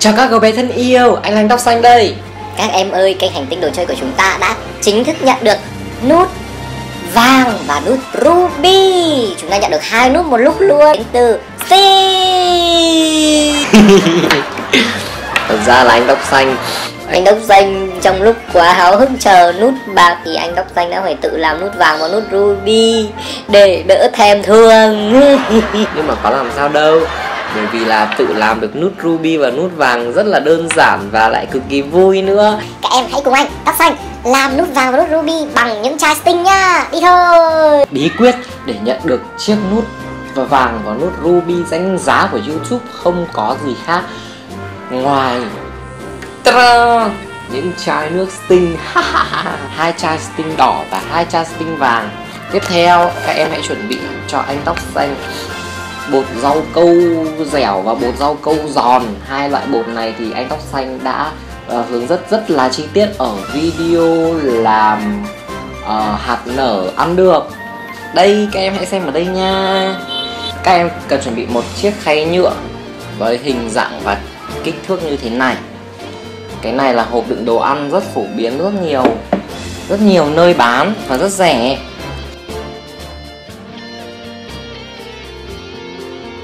Chào các cậu bé thân yêu, anh Lành Tóc Xanh đây. Các em ơi, kênh hành tinh đồ chơi của chúng ta đã chính thức nhận được nút vàng và nút ruby. Chúng ta nhận được hai nút một lúc luôn. Đến từ C. Thật ra là anh Tóc Xanh Anh Tóc Xanh trong lúc quá háo hức chờ nút bạc Thì anh Tóc Xanh đã phải tự làm nút vàng và nút ruby Để đỡ thèm thương. Nhưng mà có làm sao đâu bởi vì là tự làm được nút ruby và nút vàng rất là đơn giản và lại cực kỳ vui nữa. Các em hãy cùng anh tóc xanh làm nút vàng và nút ruby bằng những chai sting nha. Đi thôi. Bí quyết để nhận được chiếc nút và vàng và nút ruby danh giá của youtube không có gì khác ngoài những chai nước sting. Hai chai sting đỏ và hai chai sting vàng. Tiếp theo các em hãy chuẩn bị cho anh tóc xanh bột rau câu dẻo và bột rau câu giòn. Hai loại bột này thì anh tóc xanh đã uh, hướng rất rất là chi tiết ở video làm uh, hạt nở ăn được. Đây các em hãy xem ở đây nha. Các em cần chuẩn bị một chiếc khay nhựa với hình dạng và kích thước như thế này. Cái này là hộp đựng đồ ăn rất phổ biến rất nhiều rất nhiều nơi bán và rất rẻ.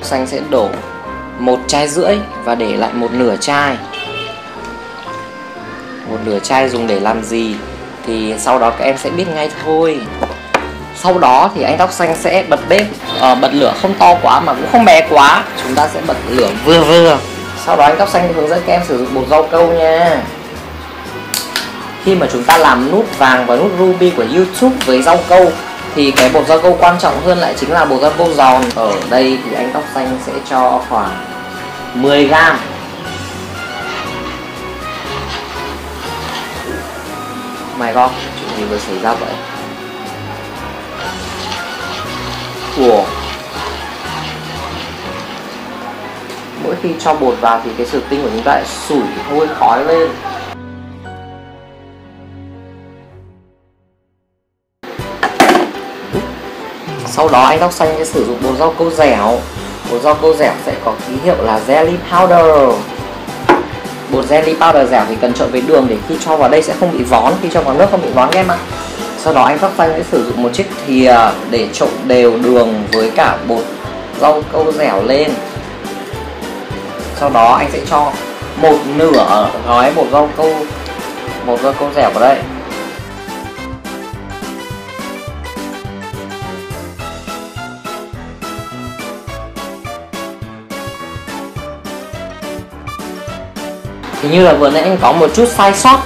Xanh sẽ đổ một chai rưỡi và để lại một nửa chai. Một nửa chai dùng để làm gì thì sau đó các em sẽ biết ngay thôi. Sau đó thì anh tóc xanh sẽ bật bếp. À, bật lửa không to quá mà cũng không bé quá. Chúng ta sẽ bật lửa vừa vừa. Sau đó anh tóc xanh hướng dẫn các em sử dụng bột rau câu nha. Khi mà chúng ta làm nút vàng và nút ruby của youtube với rau câu thì cái bột rau câu quan trọng hơn lại chính là bột rau câu giòn. Ở đây thì anh tóc xanh sẽ cho khoảng 10 gram. Mày con chuyện gì vừa xảy ra vậy? Ủa? Mỗi khi cho bột vào thì cái sự tinh của chúng ta lại sủi hôi khói lên. Sau đó anh tóc xanh sẽ sử dụng bột rau câu dẻo. Bột rau câu dẻo sẽ có ký hiệu là jelly powder. Bột jelly powder dẻo thì cần trộn với đường để khi cho vào đây sẽ không bị vón, khi cho vào nước không bị vón em ạ. Sau đó anh tóc xanh sẽ sử dụng một chiếc thìa để trộn đều đường với cả bột rau câu dẻo lên. Sau đó anh sẽ cho một nửa gói bột rau câu, bột rau câu dẻo vào đây. Thì như là vừa nãy anh có một chút sai sót.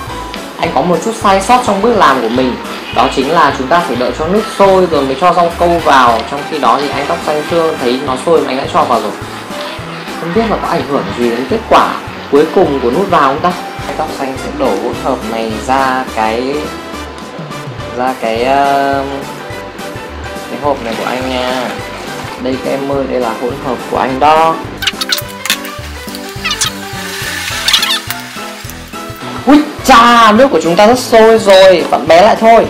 Anh có một chút sai sót trong bước làm của mình. Đó chính là chúng ta phải đợi cho nước sôi rồi mới cho rau câu vào. Trong khi đó thì anh tóc xanh chưa thấy nó sôi mà anh đã cho vào rồi. Không biết là có ảnh hưởng gì đến kết quả cuối cùng của nút vào không ta? Anh tóc xanh sẽ đổ hỗn hợp này ra cái Ra cái uh, Cái hộp này của anh nha. Đây các em ơi, đây là hỗn hợp của anh đó. Ui cha, nước của chúng ta rất sôi rồi, vặn bé lại thôi.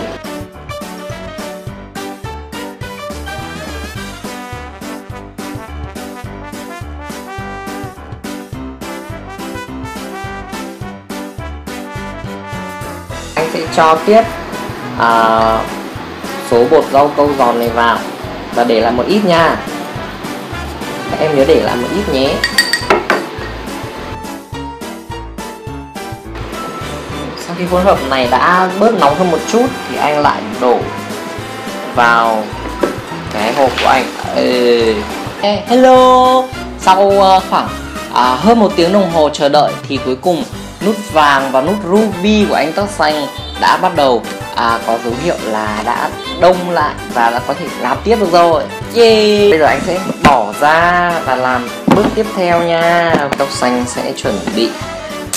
Anh sẽ cho tiếp à, số bột rau câu giòn này vào và để lại một ít nha. Các em nhớ để lại một ít nhé. Khi hỗn hợp này đã bớt nóng hơn một chút thì anh lại đổ vào cái hộp của anh Ê. Hello sau uh, khoảng uh, hơn một tiếng đồng hồ chờ đợi thì cuối cùng nút vàng và nút ruby của anh tóc xanh đã bắt đầu à, có dấu hiệu là đã đông lại và đã có thể làm tiếp được rồi yeah. bây giờ anh sẽ bỏ ra và làm bước tiếp theo nha tóc xanh sẽ chuẩn bị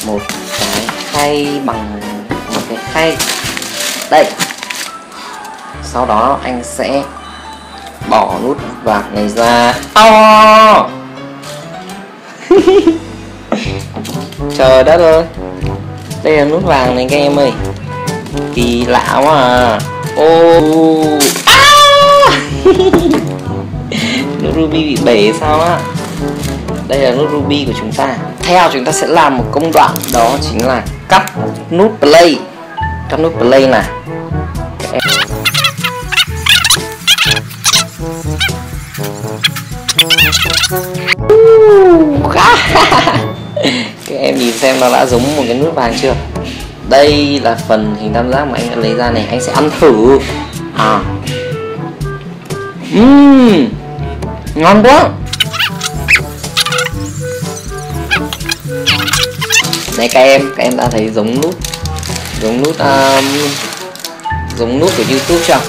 một cái khay bằng cái khay đây. Sau đó anh sẽ bỏ nút vạc này ra. Oh! trời đất ơi. Đây là nút vàng này các em ơi. Kỳ lạ quá à. Ô. Oh. nút ruby bị bể sao á. Đây là nút ruby của chúng ta. Theo chúng ta sẽ làm một công đoạn. Đó chính là cắt nút play cắt nút play này các em nhìn xem nó đã giống một cái nút vàng chưa? Đây là phần hình tam giác mà anh đã lấy ra này anh sẽ ăn thử. À. Uhm, ngon quá. Này các em các em đã thấy giống nút giống nút um, giống nút của youtube chẳng.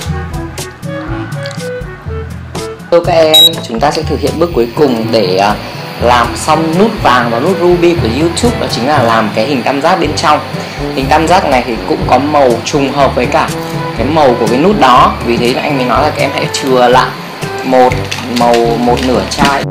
Thưa các em, chúng ta sẽ thực hiện bước cuối cùng để uh, làm xong nút vàng và nút ruby của YouTube. Đó chính là làm cái hình tam giác bên trong. Hình tam giác này thì cũng có màu trùng hợp với cả cái màu của cái nút đó. Vì thế anh mới nói là các em hãy chừa lại một màu một nửa chai.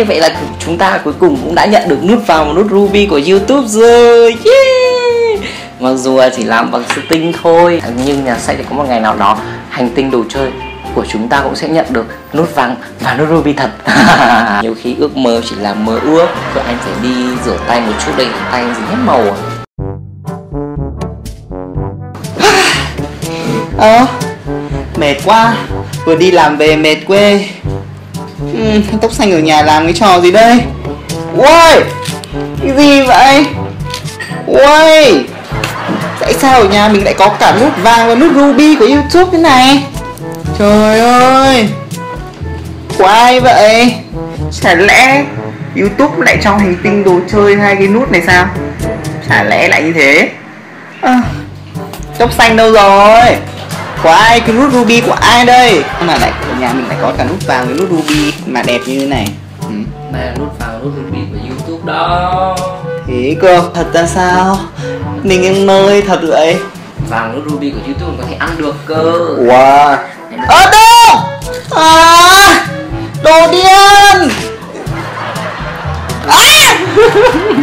Vậy là chúng ta cuối cùng cũng đã nhận được nút vào nút ruby của youtube rồi. Yeah! mặc dù chỉ làm bằng tinh thôi, nhưng nhà sẽ có một ngày nào đó, hành tinh đồ chơi của chúng ta cũng sẽ nhận được nút vàng và nút ruby thật. Nhiều khi ước mơ chỉ là mơ ước rồi anh phải đi rửa tay một chút đây, tay anh dính hết màu à. Ờ mệt quá, vừa đi làm về mệt quê ừ, tóc xanh ở nhà làm cái trò gì đây? Uầy Cái gì vậy? Uầy Tại sao ở nhà mình lại có cả nút vàng và nút ruby của youtube thế này? Trời ơi Của ai vậy? Chả lẽ youtube lại cho hành tinh đồ chơi hai cái nút này sao? Chả lẽ lại như thế? À, Tóc xanh đâu rồi? Của ai cái nút ruby của ai đây? Mà lại ở nhà mình lại có cả nút vàng với nút ruby mà đẹp như thế này. Ừ. đây là nút vàng nút ruby của youtube đó. Thế cơ thật ra sao? Mình em ơi thật vậy. Vàng nút ruby của youtube có thể ăn được cơ. Wow. Ở đâu? À đồ điên. À!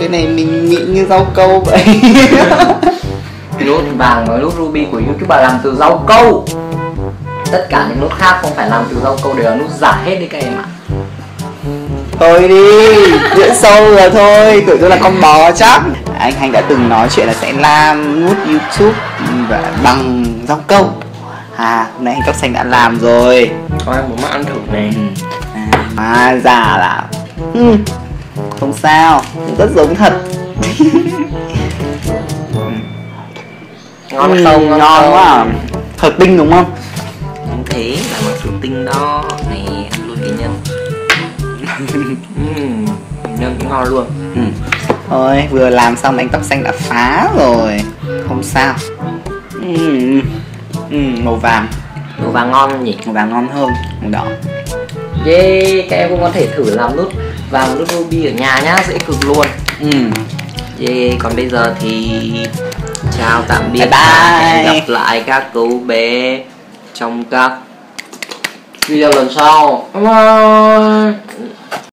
cái này mình mịn như rau câu vậy nút vàng và nút ruby của youtuber làm từ rau câu. Tất cả những nút khác không phải làm từ rau câu đều là nút giả hết đi các em ạ. Thôi đi diễn sâu rồi thôi tưởng tôi là con bò chắc. Anh Hành đã từng nói chuyện là sẽ làm nút youtube và bằng rau câu. À hôm nay anh tóc xanh đã làm rồi. Có em muốn ăn thử này. Ừ. à, mà giả là ừ. không sao rất giống thật ngon ừ, không? Ngon, ngon không? quá à. thật tinh đúng không? Đúng thế là bằng thử tinh đó. Này ăn luôn cái nhân. Uhm, nhân cũng ngon luôn. Ừ. thôi vừa làm xong anh tóc xanh đã phá rồi. Không sao. Ừ. Ừ, màu vàng. Màu vàng ngon nhỉ? Màu vàng ngon hơn màu đỏ. Yeah các em cũng có thể thử làm nút vàng nút ruby ở nhà nhá dễ cực luôn. Ừ. Yeah còn bây giờ thì chào tạm biệt bye bye. hẹn gặp lại các cô bé trong các video lần sau bye bye